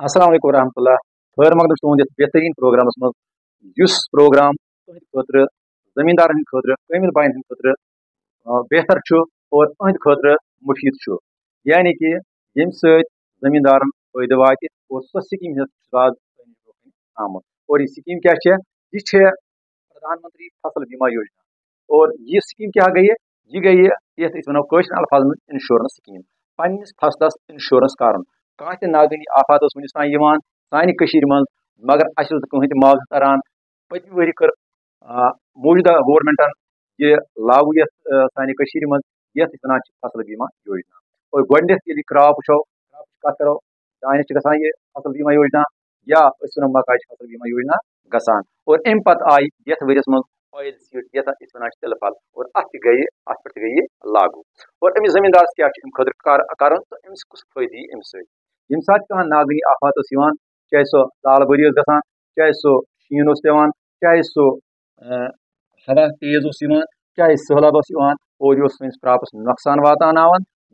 السلام علیکم ورحمۃ اللہ خیر، مقدم تہد بہترین پروگرامس مز اس پروگرام، تہند خاطر زمیندار ہند خاطر قامل بائن ہند خاطر بہتر اور اہند خاطر مفید یعنی کہ یم ست فائدہ وات اور سو سکیم آز آمت اور یہ سکیم کیا یہ پردھان منتری فصل بیمہ یوجنا۔ اور یہ سکیم کیا گئی یہ گئی یھ ونو الفاظ انشورنس سکیم۔ پنس فصلس انشورنس کرن کانٛہہ تہِ ناگٲنی آفات ٲس وٕنیُس تام یِوان سانہِ کٔشیٖرِ منٛز، مگر اَسہِ اوس نہٕ کٕہٕنۍ تہِ معاوضہٕ تران۔ پٔتمہِ ؤری کٔر موٗجوٗدہ گورمٮ۪نٛٹَن یہِ لاگوٗ یَتھ سانہِ کٔشیٖرِ منٛز یَتھ أسۍ وَنان چھِ فصل بیٖما یوجنا۔ اور گۄڈنٮ۪تھ ییٚلہِ یہِ کرٛاپ وٕچھو کرٛاپٕچ کَتھ کَرو، دانٮ۪س چھِ گژھان یہِ فصل بیٖما یوجنا یا أسۍ وَنو مکاے چھِ فصل بیٖما یوجنا گژھان۔ اور اَمہِ پَتہٕ آیہِ یَتھ ؤریَس منٛز اویل سیٖڈ یَتھ أسۍ وَنان چھِ تِلہٕ پھل۔ اور اَتھ تہِ گٔیہِ اَتھ پٮ۪ٹھ تہِ گٔیہِ یہِ لاگوٗ۔ اور أمِس زٔمیٖندارَس کیٛاہ چھُ؟ اَمہِ خٲطرٕ کَرُن تہٕ أمِس کُس فٲیدٕ یی اَمہِ سۭتۍ؟ یم سات کھانا ناگنی آفات چاہے سو سال بری گژھان، چاہے سو شین پیوان چاہے سو ہوا تیز چاہے سہلاب اور یہ سنس کراپس نقصان واتان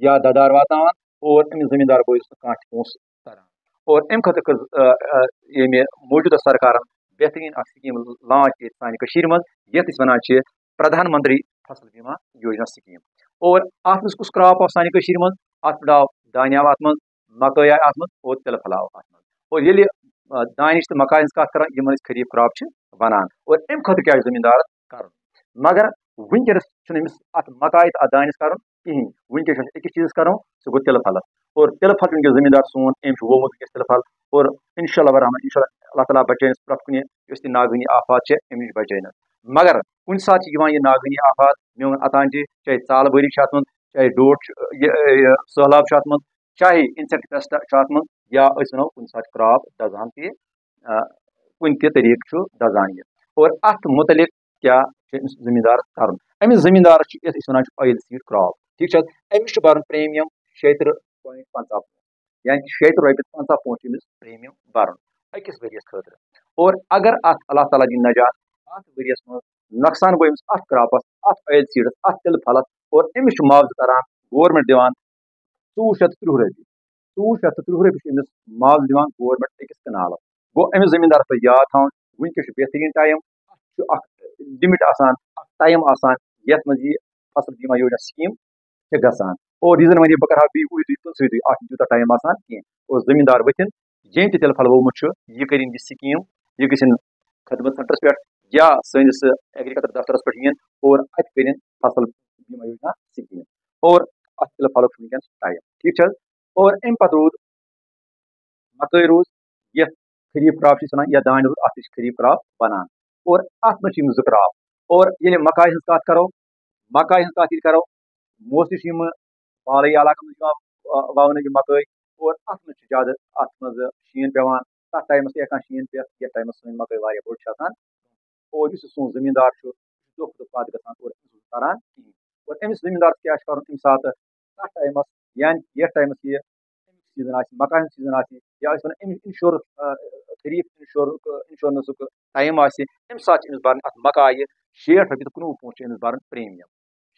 یا ددار واتان اور امس زمیندار بوس کھانا پونس تران۔ اور ام خاطر یم موجودہ سرکار بہترین اخ سکیم لانچ یہ سانہ من یت ونان پردھان منتری فصل بیمہ یوجنا سکیم۔ اور ات مز کس کراپ آو سانہ من ات پہ آو دانہ ات مکئی آئی ات اور تلہ پھل آو ات اور یل دانش تو مکائی ہز کت کر یم خریف کراپ ونان۔ اور ام خاطر کیا زمیندار کر مگر ونکس امس ات مکائی تو ات دانس کر کہین ونکس اکس چیز کرو سہ گو تلہ پھل۔ اور تلہ پھل ونکس زمیندار سون ام وومت ونکس تلہ پھل۔ اور انشاء اللہ رحمان انشاء اللہ اللہ تعالیٰ بچینس پرت کن اس تہ ناگہنی آفات ام نش بچینس مگر کن سات یہ ناگہنی آفات، میون اتان چاہے ژال بری ات من چاہے ڈوٹ سہلاب ات من چاہے انسیکٹ پیسٹ ات یا ونو کن سات کراپ دزان تہ کن تہ طریقہ دزان یہ۔ اور ات متعلق کیا زمیندار کرن امس زمیندار ونان اویل سیڈ کراپ ٹھیک امس برن پریمیم شیتر پوائنٹ پنچہ یعنی شیتر رۄپیہِ پنٛژاہ پونٛسہٕ أمِس پریمیم برن أکِس ؤرِیَس خٲطرٕ اور اگر اتھ اللہ تعالیٰ دِنۍ نجات، اتھ ؤرِیَس منٛز نۄقصان گوٚو أمِس اتھ کراپس اتھ اویل سیٖڈس، اتھ تِلہٕ پھلس۔ اور أمِس چھُ معاوضہٕ تران گورمٮ۪نٛٹ دِوان ژوٚوُہ شیٚتھ تہٕ تٕرٛہ رۄپیہِ ژوٚوُہ شیٚتھ تہٕ تٕرٛہ رۄپیہِ چھُ أمِس معاوضہٕ دِوان گورمٮ۪نٛٹ أکِس کنالس گوٚو أمِس زٔمیٖندارس پَزِ یاد تھاوُن وٕنکٮ۪س چھُ بہتریٖن ٹایم اَتھ چھُ اکھ لِمِٹ آسان اکھ ٹایم آسان یتھ منٛز یہِ فصل بیٖما یوجنا سکیٖم چھِ گژھان اور یہِ زن وۄنۍ بہٕ کرٕ ہا بیٚیہِ اوٗرۍ تُہۍ سۭتی اَتھ چھُنہٕ تیوٗتاہ ٹایم آسان کینٛہہ اور زٔمیٖندار ؤتھِنۍ ییٚمۍ تہِ تِلہٕ پھل ووٚمُت چھُ یہِ کٔرِنۍ یہِ سکیٖم، یہِ گٔژھِنۍ خدمت سینٹرس پٮ۪ٹھ یا سٲنِس ایگرِکلچر دفترس پٮ۪ٹھ یِن اور اَتہِ کٔرِنۍ فصل بیٖما یوجنا سکیٖم۔ اور اَتھ تِلہٕ پھلُک چھُ وٕنکیٚنس ٹایم ٹھیٖک چھِ حظ اور اَمہِ پتہٕ روٗد مکٲے روٗز یتھ خریٖف کراپ چھِ ونان یا دانہِ روٗد اتھ تہِ چھِ خریٖف کراپ ونان اور اتھ منٛز چھِ یِم زٕ کراپ اور یعنی ییٚلہِ مکاے ہٕنٛز کتھ کرو مکاے ہٕنٛز کتھ ییٚلہِ کرو موسٹلی چھِ یِم بالٲیی علاقن منٛز یِوان یہِ اور اتھ منٛز چھُ زیادٕ اتھ منٛز شیٖن پیٚوان۔ تتھ ٹایمس تہِ ہٮ۪کان شیٖن پٮ۪تھ یتھ ٹایمس سٲنۍ مکٲے واریاہ بٔڑ چھِ آسان اور یُس یہِ سون زٔمیٖندار چھُ دۄہ کھۄتہٕ دۄہ پتھ گژھان اور کران کِہیٖنۍ اور أمِس زٔمیٖندارس کیاہ چھُ کرُن تمہِ ساتہٕ تتھ یعنی یتھ ٹایمس یہِ امیُک سیٖزن آسہِ مکاے ہُنٛد سیٖزن آسہِ یا أسۍ وَنو امیُک اِنشورنس خریٖف اِنشورُک اِنشورنسُک ٹایم آسہِ اَمہِ ساتہٕ چھِ أمِس برٕنۍ اَتھ مکایہِ شیٹھ رۄپیہِ تہٕ کُنوُہ پونٛسہٕ چھِ أمِس برُن پریمیم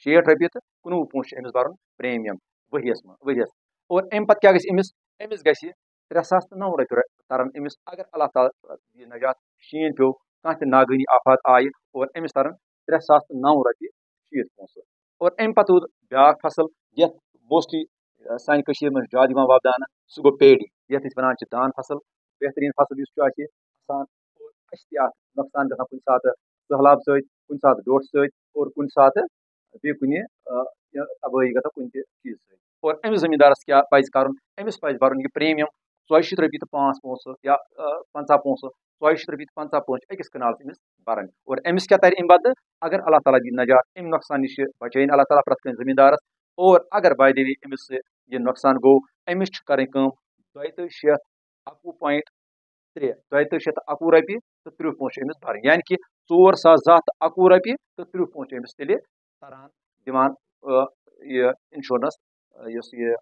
شیٹھ رۄپیہِ تہٕ کُنوُہ پونٛسہٕ چھِ أمِس برُن پریمیم ؤریَس منٛز ؤریَس اور اَمہِ پتہٕ کیاہ گژھِ أمِس أمِس گژھِ ترٛےٚ ساس تہٕ نو رۄپیہِ ترن أمِس اگر اللہ تعالیٰ یہِ نجات شیٖن پیوٚو کانٛہہ تہِ ناگٲنی آفات آیہِ اور أمِس ترن ترٛےٚ ساس تہٕ نو رۄپیہِ شیٖتھ پونٛسہٕ اور اَمہِ پتہٕ روٗد بیاکھ فصل یتھ موسٹلی سانہِ کٔشیٖرِ منٛز زیادٕ یِوان وۄپداونہٕ، سُہ گوٚو پیڈی یتھ أسۍ ونان چھِ دان فصل، بہتریٖن فصل یُس چھُ اَسہِ آسان، اور اَسہِ تہِ اَتھ نۄقصان گژھان کُنہِ ساتہٕ سہلاب سۭتۍ، کُنہِ ساتہٕ ڈوٹھٕ سۭتۍ، اور کُنہِ ساتہٕ بیٚیہِ کُنہِ تبٲہی گژھان کُنہِ تہِ چیٖزٕ سۭتۍ۔ اور أمِس زٔمیٖندارس کیاہ پزِ کرُن؟ أمِس پزِ برُن یہِ پریمیم ژۄیہِ شیٖتھ رۄپیہِ تہٕ پانٛژھ پونٛسہٕ یا پنٛژاہ پونٛسہٕ، ژۄیہِ شیٖتھ رۄپیہِ تہٕ پنٛژاہ پونٛسہٕ أکِس کنالس أمِس برٕنۍ۔ اور أمِس کیاہ ترِ اَمہِ بدلہٕ؟ اگر اللہ تعالیٰ دِی نجات اَمہِ نۄقصان نِش بچٲیِن اللہ تعالیٰ پرٛٮ۪تھ کٲنٛسہِ زٔمیٖندارس۔ اور اگر باے دیوی أمِس یہِ نۄقصان گوٚو أمِس چھِ کرٕنۍ کٲم دۄیہِ تٕرٛہ شیٚتھ اَکوُہ پویِنٹ ترٛےٚ دۄیہِ تٕرٛہ شیٚتھ تہٕ اَکوُہ رۄپیہِ تہٕ تٕرٛہ پونٛسہٕ چھِ أمِس بھرٕنۍ یعنی کہِ ژور ساس زٕ ہَتھ تہٕ اَکوُہ رۄپیہِ تہٕ تٕرٛہ پونٛسہٕ چھِ أمِس تیٚلہِ تران دِوان یہِ اِنشورنس یۄس یہِ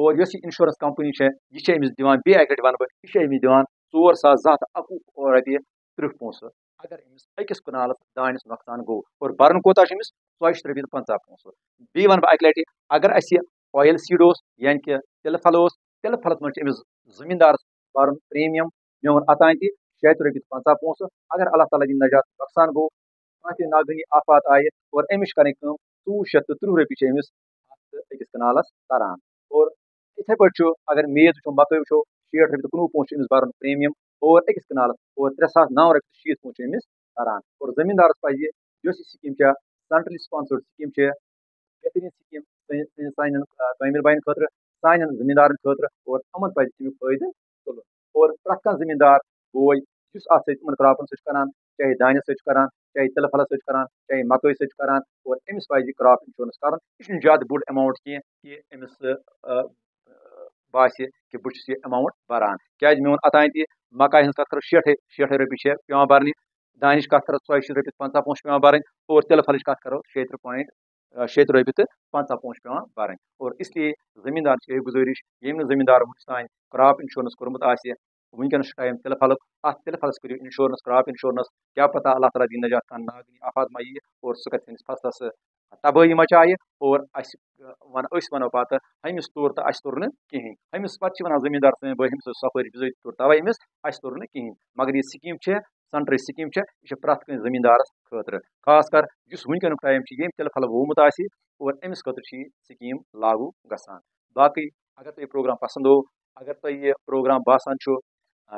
اور یۄس یہِ اِنشورنس کمپنی چھےٚ، یہِ چھےٚ أمِس دِوان بیٚیہِ اَکہِ لَٹہِ وَنہٕ بہٕ یہِ چھےٚ أمِس دِوان ژور ساس زٕ ہَتھ تہٕ اَکوُہ رۄپیہِ تٕرٛہ پونٛسہٕ اگر أمِس أکِس کنالس دانِس نۄقصان گوٚو اور بَرُن کوتاہ چھُ أمِس؟ ژۄیہِ شیٚتھ رۄپیہِ پنٛژاہ پونٛسہٕ۔ بیٚیہِ وَنہٕ بہٕ اَکہِ لَٹہِ، اگر اَسہِ اویِل سیٖڈ اوس یعنی کہِ تِلہٕ پھل اوس، تلہٕ پھلس منٛز چھِ أمِس زٔمیٖندارَس بَرُن پرٛیٖمیم میون اوٚتانۍ تہِ شیٚیہِ ہَتھ رۄپیہِ تہٕ پنٛژاہ پونٛسہٕ۔ اگر اللہ تعالیٰ دِنۍ نجات نۄقصان گوٚو کانٛہہ تہِ ناگٲنی آفات آیہِ اور أمِس چھِ کَرٕنۍ کٲم، ژوٚوُہ شیٚتھ تہٕ تٕرٛہ رۄپیہِ چھِ أمِس اَتھ أکِس کنالَس تَران۔ اور یِتھَے پٲٹھۍ چھُ اگر میٖژ وٕچھو، مکٲے وٕچھو شیٹھ رۄپیہِ تہٕ کُنوُہ پونٛسہٕ چھُ أمِس بَرُن پرٛیٖمیم، اور أکِس کنالَس اور ترٛےٚ ساس نَو رۄپیہِ تہٕ شیٖتھ پونٛسہٕ چھِ أمِس تَران اور زٔمیٖندارَس پَزِ یۄس یہِ سِکیٖم چھےٚ سٮ۪نٹرٛلی سپانسٲڈ سِکیٖم چھِ بہتریٖن سِکیٖم سانٮ۪ن کٲمِل باین خٲطرٕ سانٮ۪ن زٔمیٖندارَن خٲطرٕ اور یِمَن پَزِ تَمیُک فٲیدٕ تُلُن۔ اور پرٛٮ۪تھ کانٛہہ زٔمیٖندار بوے یُس اَتھ سۭتۍ یِمَن کرٛاپَن سۭتۍ چھُ کَران، چاہے دانٮ۪س سۭتۍ چھُ کَران، چاہے تِلہٕ پھلَس سۭتۍ چھُ کَران، چاہے مکٲے سۭتۍ چھُ کَران، اور أمِس پَزِ یہِ کرٛاپ اِنشورَنٕس کَرُن۔ یہِ چھُنہٕ زیادٕ بوٚڑ اٮ۪ماوُنٛٹ کینٛہہ کہِ أمِس باسہِ کہِ بہٕ چھُس یہِ اٮ۪ماوُنٛٹ بَران۔ کیٛازِ مےٚ ووٚن اوٚتانۍ تہِ مکاے ہٕنٛز کَتھ کَرو شیٹھے شیٹھے رۄپیہِ چھےٚ پٮ۪وان بَرنہِ۔ دانِچ کَتھ کَرو ژۄیہِ شیٖتھ رۄپیہِ پنٛژاہ پونٛسہٕ پٮ۪وان بَرٕنۍ۔ اور تِلہٕ پھلٕچ کَتھ کَرو شیٚیہِ پویِنٛٹ شیٚیہِ رۄپیہِ تہٕ پنٛژاہ پونٛسہٕ بَرٕنۍ۔ اور اِسلیے زٔمیٖندار چھِ یہِ گُزٲرِش ییٚمۍ نہٕ زٔمیٖندار وٕنیُک تانۍ کرٛاپ اِنشورَنٕس کوٚرمُت آسہِ وٕنکٮ۪نَس چھُ ٹایم تِلہٕ پھلُک۔ اَتھ تِلہٕ پھلَس کٔرِو اِنشورَنٕس کرٛاپ اِنشورَنٕس کیٛاہ پَتہ اللہ تعالیٰ دِی نجات کانٛہہ ناگنی آفات ما یِیہِ اور سُہ کَرِ سٲنِس فصلَس تبٲہی مچایہِ اور اَسہِ، وَنہٕ، أسۍ وَنو پَتہٕ ہُمِس توٚر تہٕ اَسہِ توٚر نہٕ کِہیٖنۍ۔ ہُمِس پَتہٕ چھِ وَنان زٔمیٖندار سٲنۍ بٲے ہُمِس ٲس صفٲیی بِزٲتی توٚر تَوَے أمِس اَسہِ توٚر نہٕ کِہیٖنۍ۔ مگر یہِ سِکیٖم چھےٚ سَنٹرٛچ سِکیٖم چھےٚ یہِ چھِ پرٛٮ۪تھ کٲنٛسہِ زٔمیٖندارَس خٲطرٕ۔ خاص کر یُس وٕنکٮ۪نُک ٹایم چھِ ییٚمۍ تِلہٕ پھلہٕ وومُت آسہِ اور أمِس خٲطرٕ چھِ یہِ سِکیٖم لاگوٗ گژھان۔ باقٕے، اگر تۄہہِ یہِ پرٛوگرام پَسنٛد ہوو اگر تۄہہِ یہِ پرٛوگرام باسان چھُ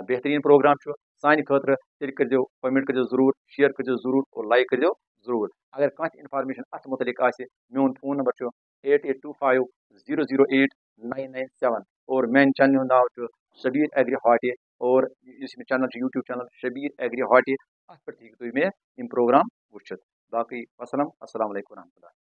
بہتریٖن پرٛوگرام چھُ، سانہِ خٲطرٕ تیٚلہِ کٔرۍزیو کَمٮ۪نٛٹ کٔرۍزیو ضروٗر، شِیر کٔرۍزیو ضروٗر اور لایک کٔرۍزیو۔ ضروٗر۔ اگر کانٛہہ تہِ اِنفارمیشَن اَتھ مُتعلِق آسہِ، میون فون نمبر چھُ eight eight two five zero zero eight nine nine seven اور میٛانہِ چَنلہِ ہُنٛد ناو چھُ شبیٖر ایگری ہاٹے اور یُس مےٚ چَنَل چھُ، یوٗٹیوٗب چَنَل شبیٖر ایگری ہاٹے، اَتھ پٮ۪ٹھ ہیٚکِو تُہۍ مےٚ یِم پرٛوگرام وٕچھِتھ۔ باقٕے، وَسَلام اَسَلامُ علیکُم وَرحمتہ اللہ۔